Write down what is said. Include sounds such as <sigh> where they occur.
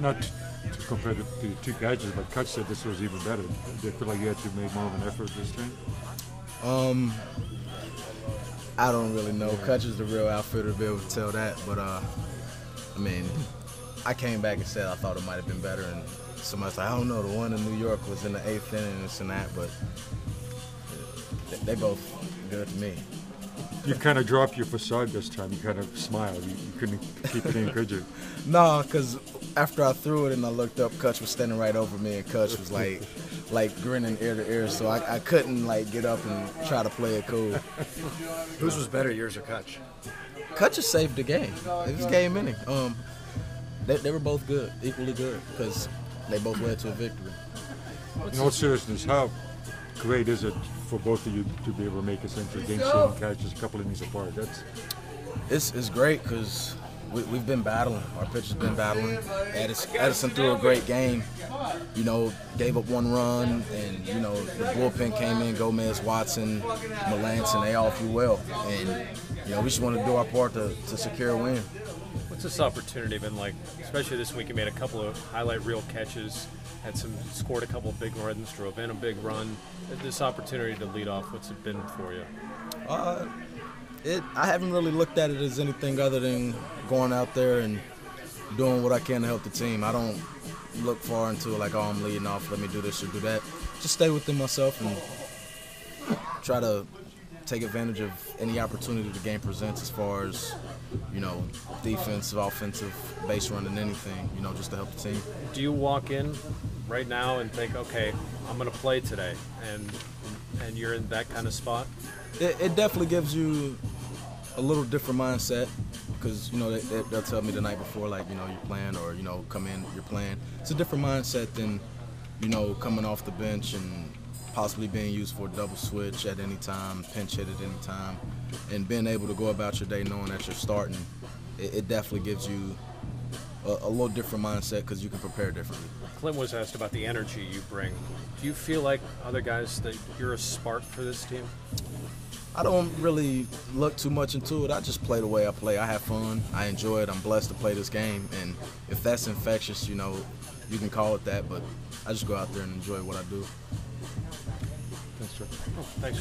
not to compare the, the two gadgets, but Kutch said this was even better. Did you feel like you had to make more of an effort this time? Um, I don't really know. Kutch is the real outfitter to be able to tell that, but uh, I mean, I came back and said I thought it might have been better, and somebody's like, I don't know, the one in New York was in the eighth inning and this and that, but they both good to me. You kind of dropped your facade this time. You kind of smiled. You, you couldn't keep it in, could you? <laughs> No, because after I threw it and I looked up, Kutch was standing right over me, and Kutch was like, <laughs> like grinning ear to ear. So I, I couldn't like get up and try to play it cool. <laughs> Whose was better, yours or Kutch? Kutch just saved the game. It was game inning. Um, they, they were both good, equally good, because they both led to a victory. In all seriousness, how great is it for both of you to be able to make a century game seven catches a couple of innings apart? That's it's it's great because we, have been battling. Our pitcher's been battling. Addison, Addison threw a great game. You know, gave up one run, and you know the bullpen came in. Gomez, Watson, Melancon, they all threw well, and you know we just want to do our part to, to secure a win. What's this opportunity been like? Especially this week, you made a couple of highlight reel catches, had some scored a couple of big runs, drove in a big run. This opportunity to lead off, what's it been for you? Uh, it. I haven't really looked at it as anything other than going out there and doing what I can to help the team. I don't look far into it like, oh, I'm leading off. Let me do this or do that. Just stay within myself and try to take advantage of any opportunity the game presents as far as, you know, defensive, offensive, base running, anything, you know, just to help the team. Do you walk in right now and think, okay, I'm going to play today, and and you're in that kind of spot? It, it definitely gives you a little different mindset because you know they, will tell me the night before like you know you're playing or you know come in you're playing. It's a different mindset than you know coming off the bench and possibly being used for a double switch at any time, pinch hit at any time, and being able to go about your day knowing that you're starting, it, it definitely gives you a, a little different mindset because you can prepare differently. Clint was asked about the energy you bring. Do you feel like other guys that you're a spark for this team? I don't really look too much into it. I just play the way I play. I have fun. I enjoy it. I'm blessed to play this game. And if that's infectious, you know, you can call it that. But I just go out there and enjoy what I do. Thanks, Joe. Oh, thanks,